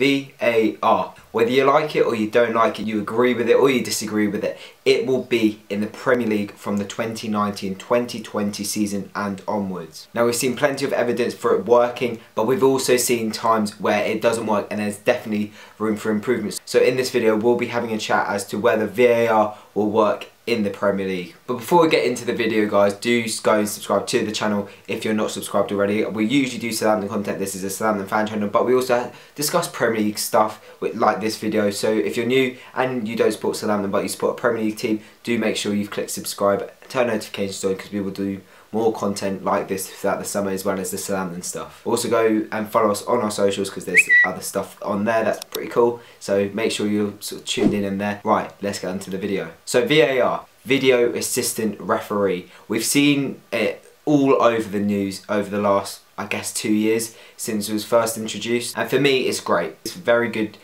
VAR. Whether you like it or you don't like it, you agree with it or you disagree with it, it will be in the Premier League from the 2019-2020 season and onwards. Now we've seen plenty of evidence for it working, but we've also seen times where it doesn't work and there's definitely room for improvements. So in this video, we'll be having a chat as to whether VAR will work in the Premier League. But before we get into the video guys, do go and subscribe to the channel if you're not subscribed already. We usually do Southampton content, this is a Southampton fan channel, but we also discuss Premier League stuff with, like this video. So if you're new and you don't support Southampton but you support a Premier League team, do make sure you've clicked subscribe, turn notifications on because we will do more content like this throughout the summer as well as the Southampton stuff. Also go and follow us on our socials because there's other stuff on there that's pretty cool. So make sure you're sort of tuned in in there. Right, let's get into the video. So VAR, Video Assistant Referee. We've seen it all over the news over the last, I guess, two years since it was first introduced. And for me, it's great. It's a very good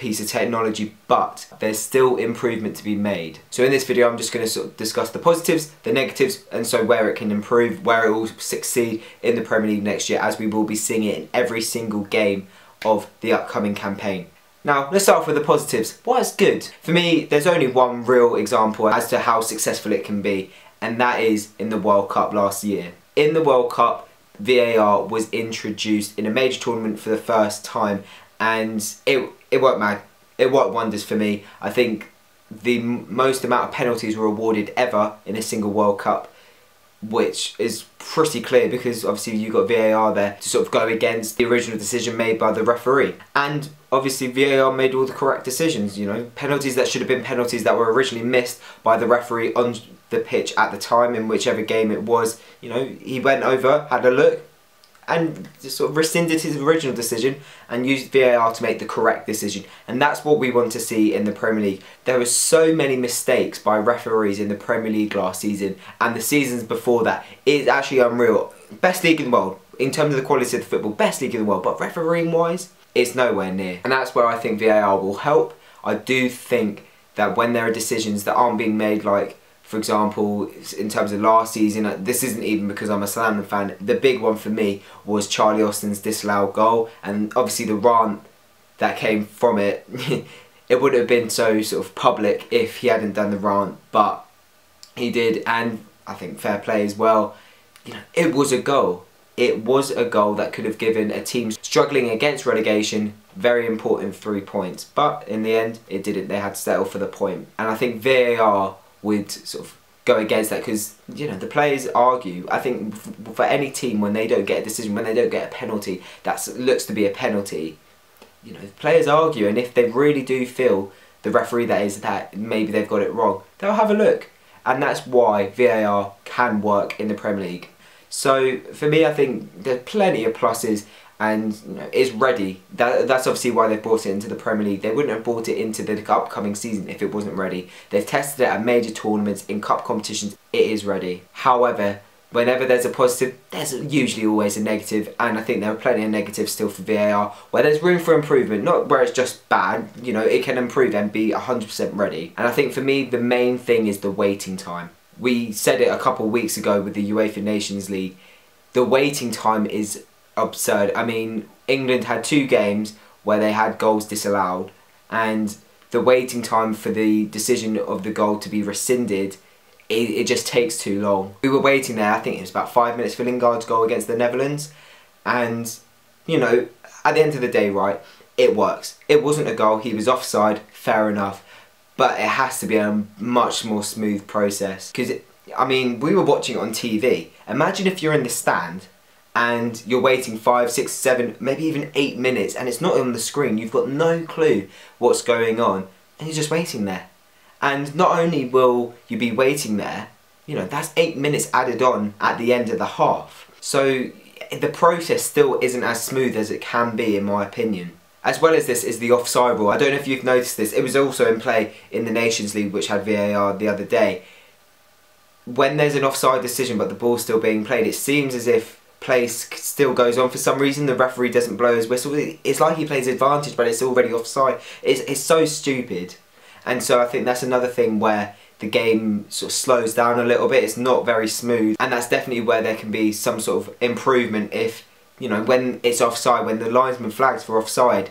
piece of technology but there's still improvement to be made. So in this video I'm just going to sort of discuss the positives, the negatives and so where it can improve, where it will succeed in the Premier League next year as we will be seeing it in every single game of the upcoming campaign. Now, let's start off with the positives. Why is good? For me, there's only one real example as to how successful it can be, and that is in the World Cup last year. In the World Cup, VAR was introduced in a major tournament for the first time, and it it worked mad. It worked wonders for me. I think the most amount of penalties were awarded ever in a single World Cup, which is pretty clear because obviously you got VAR there to sort of go against the original decision made by the referee. And obviously VAR made all the correct decisions, you know, penalties that should have been penalties that were originally missed by the referee on the pitch at the time in whichever game it was, you know, he went over, had a look, and sort of rescinded his original decision and used VAR to make the correct decision. And that's what we want to see in the Premier League. There were so many mistakes by referees in the Premier League last season and the seasons before that. It's actually unreal. Best league in the world in terms of the quality of the football, best league in the world, but refereeing wise, it's nowhere near. And that's where I think VAR will help. I do think that when there are decisions that aren't being made like for example, in terms of last season, uh, this isn't even because I'm a Southampton fan. The big one for me was Charlie Austin's disallowed goal, and obviously the rant that came from it. it wouldn't have been so sort of public if he hadn't done the rant, but he did, and I think fair play as well. You know, it was a goal. It was a goal that could have given a team struggling against relegation very important three points, but in the end, it didn't. They had to settle for the point, and I think VAR would sort of go against that because you know the players argue. I think for any team when they don't get a decision, when they don't get a penalty that looks to be a penalty, you know players argue, and if they really do feel the referee that is that maybe they've got it wrong, they'll have a look, and that's why VAR can work in the Premier League. So for me, I think there's plenty of pluses and you know, is ready. That, that's obviously why they've brought it into the Premier League. They wouldn't have brought it into the upcoming season if it wasn't ready. They've tested it at major tournaments, in cup competitions, it is ready. However, whenever there's a positive, there's usually always a negative, and I think there are plenty of negatives still for VAR, where there's room for improvement, not where it's just bad, you know, it can improve and be 100% ready. And I think for me, the main thing is the waiting time. We said it a couple of weeks ago with the UEFA Nations League, the waiting time is absurd. I mean, England had two games where they had goals disallowed, and the waiting time for the decision of the goal to be rescinded, it, it just takes too long. We were waiting there, I think it was about five minutes for Lingard's goal against the Netherlands, and, you know, at the end of the day, right, it works. It wasn't a goal, he was offside, fair enough, but it has to be a much more smooth process. Because, I mean, we were watching it on TV. Imagine if you're in the stand and you're waiting five, six, seven, maybe even eight minutes and it's not on the screen, you've got no clue what's going on and you're just waiting there. And not only will you be waiting there, you know, that's eight minutes added on at the end of the half. So the process still isn't as smooth as it can be in my opinion. As well as this is the offside rule. I don't know if you've noticed this, it was also in play in the Nations League which had VAR the other day. When there's an offside decision but the ball's still being played, it seems as if place still goes on. For some reason the referee doesn't blow his whistle. It's like he plays advantage but it's already offside. It's, it's so stupid. And so I think that's another thing where the game sort of slows down a little bit. It's not very smooth. And that's definitely where there can be some sort of improvement if you know when it's offside when the linesman flags for offside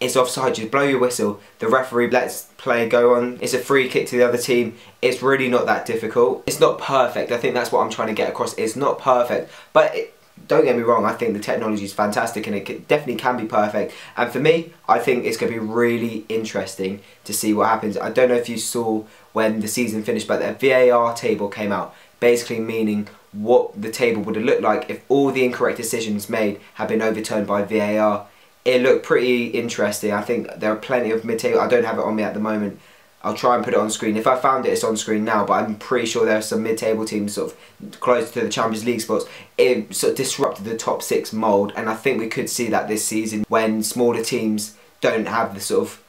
it's offside, you blow your whistle, the referee lets play go on, it's a free kick to the other team, it's really not that difficult. It's not perfect, I think that's what I'm trying to get across, it's not perfect, but it, don't get me wrong, I think the technology is fantastic and it definitely can be perfect. And for me, I think it's going to be really interesting to see what happens. I don't know if you saw when the season finished, but the VAR table came out, basically meaning what the table would have looked like if all the incorrect decisions made had been overturned by VAR. It looked pretty interesting. I think there are plenty of mid-table. I don't have it on me at the moment I'll try and put it on screen. If I found it, it's on screen now, but I'm pretty sure there are some mid-table teams sort of close to the Champions League spots. It sort of disrupted the top six mould, and I think we could see that this season when smaller teams don't have the sort of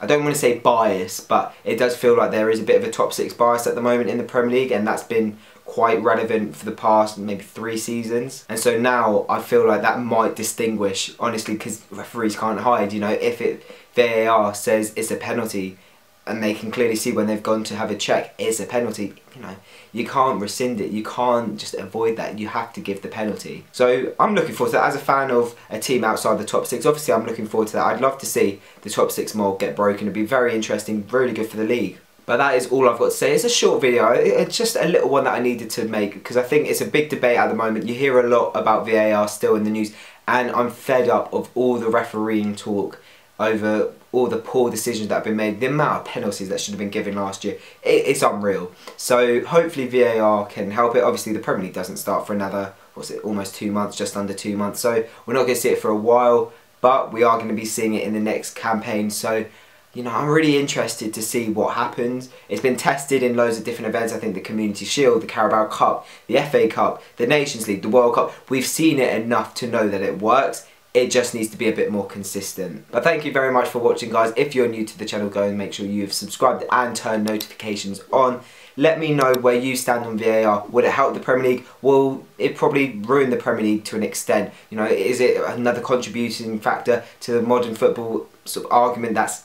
I don't want to say bias, but it does feel like there is a bit of a top six bias at the moment in the Premier League, and that's been quite relevant for the past maybe three seasons. And so now I feel like that might distinguish, honestly, because referees can't hide. You know, if it VAR says it's a penalty, and they can clearly see when they've gone to have a check it's a penalty you know you can't rescind it you can't just avoid that you have to give the penalty so I'm looking forward to that as a fan of a team outside the top six obviously I'm looking forward to that I'd love to see the top six mold get broken it'd be very interesting really good for the league but that is all I've got to say. It's a short video. It's just a little one that I needed to make because I think it's a big debate at the moment. You hear a lot about VAR still in the news and I'm fed up of all the refereeing talk over all the poor decisions that have been made, the amount of penalties that should have been given last year, it, it's unreal. So hopefully VAR can help it. Obviously the Premier League doesn't start for another, what's it, almost two months, just under two months. So we're not going to see it for a while, but we are going to be seeing it in the next campaign. So, you know, I'm really interested to see what happens. It's been tested in loads of different events. I think the Community Shield, the Carabao Cup, the FA Cup, the Nations League, the World Cup. We've seen it enough to know that it works it just needs to be a bit more consistent. But thank you very much for watching guys. If you're new to the channel, go and make sure you've subscribed and turned notifications on. Let me know where you stand on VAR. Would it help the Premier League? Will it probably ruin the Premier League to an extent? You know, is it another contributing factor to the modern football sort of argument that's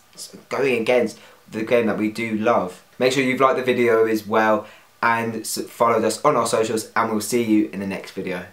going against the game that we do love? Make sure you've liked the video as well and followed us on our socials and we'll see you in the next video.